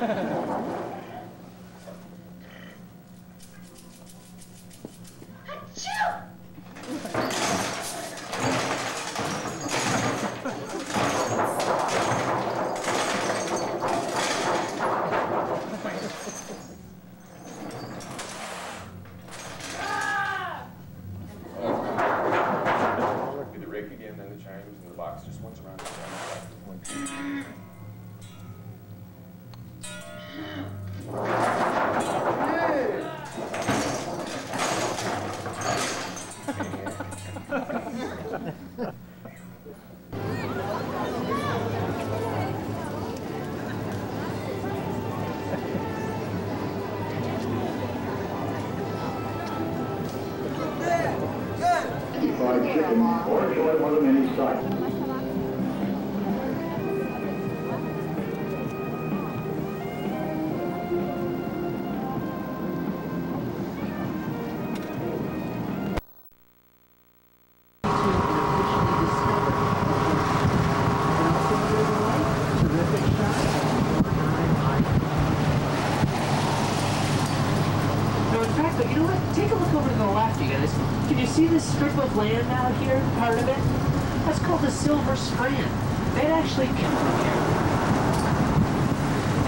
Yeah. fried chicken, or enjoy one of many sights. You know what? Take a look over to the left, you guys. Can you see this strip of land out here, part of it? That's called the Silver Strand. That actually come from here.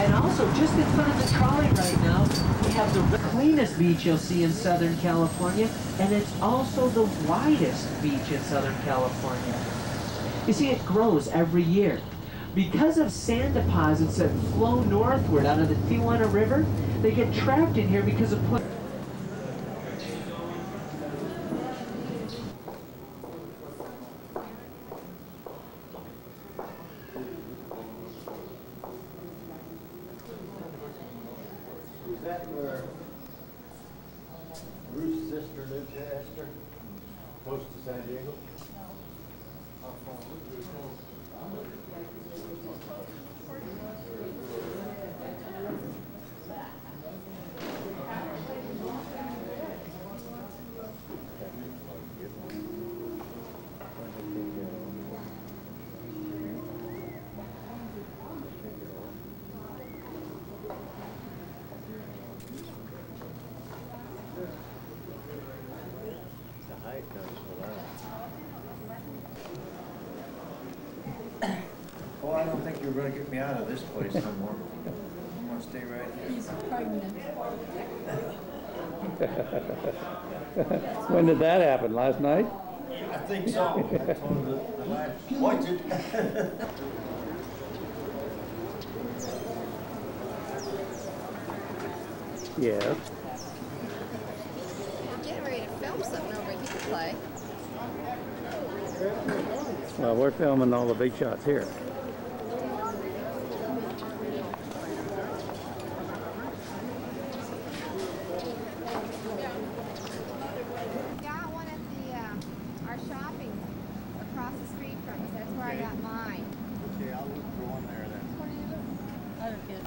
And also, just in front of the trolley right now, we have the cleanest beach you'll see in Southern California, and it's also the widest beach in Southern California. You see, it grows every year. Because of sand deposits that flow northward out of the Tijuana River, they get trapped in here because of sister lives here, Esther? Close to San Diego? The height comes for that. Oh, I don't think you're gonna get me out of this place no more. I'm gonna stay right here. He's pregnant. When did that happen? Last night? I think so. I told the, the last, watch it. Yes. Getting ready to film something over here to play. Well, we're filming all the big shots here. Got one at the, uh, our shopping across the street from us. That's where I got mine. Okay, I'll look for one there then. I don't get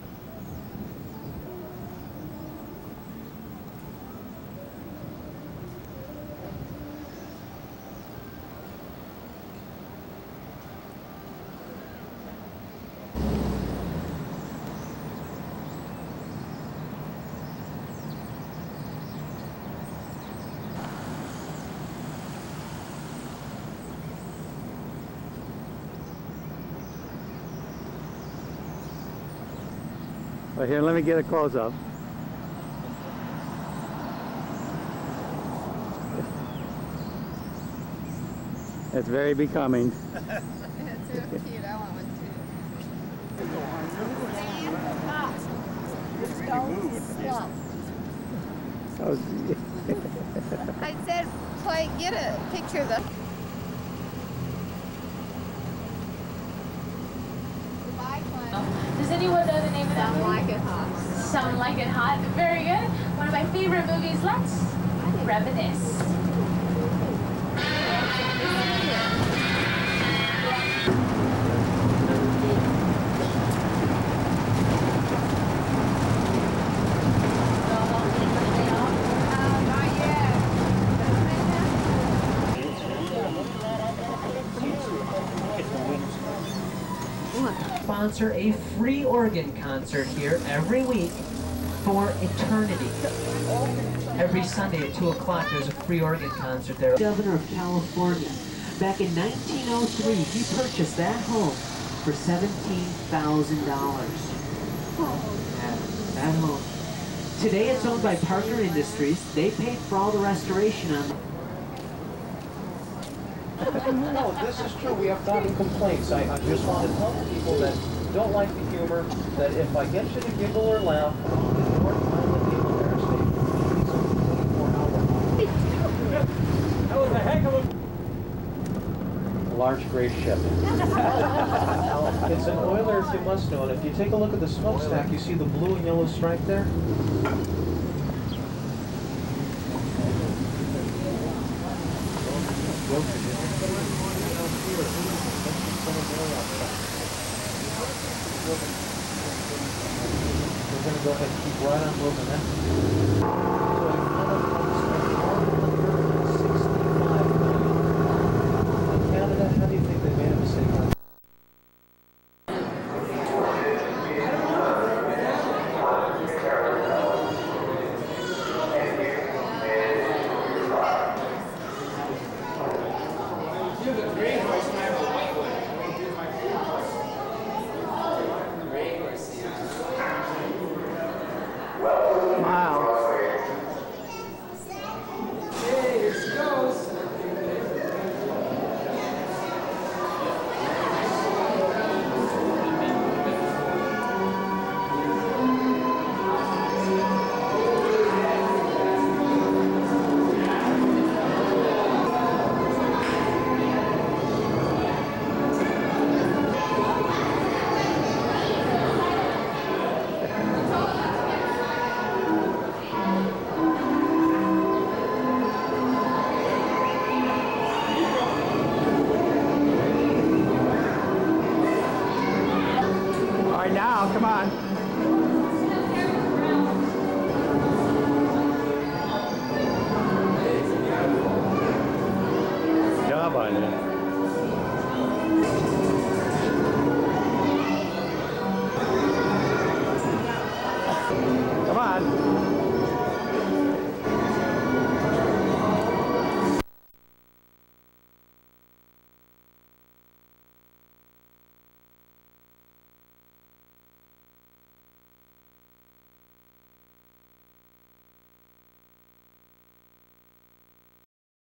Well, here, let me get a close up. It's very becoming. It's real cute. I want one Oh, too. I said, play, get a picture of the. Movie? like it hot. Some Like It Hot. Very good. One of my favorite movies. Let's reminisce. Sponsor a free organ concert here every week for eternity. Every Sunday at 2 o'clock, there's a free organ concert there. Governor of California. Back in 1903, he purchased that home for $17,000. Yeah, that home. Today it's owned by Parker Industries. They paid for all the restoration on No, this is true. We have gotten complaints. I, I just want to tell people that don't like the humor, that if I get you to giggle or laugh, the more time that the Empire State is a 24 hour. That was a heck of a... Large gray ship. It's an oiler, if you must know, and if you take a look at the smokestack, you see the blue and yellow stripe there? Jogando aqui, Guaranovo, né? Aynen.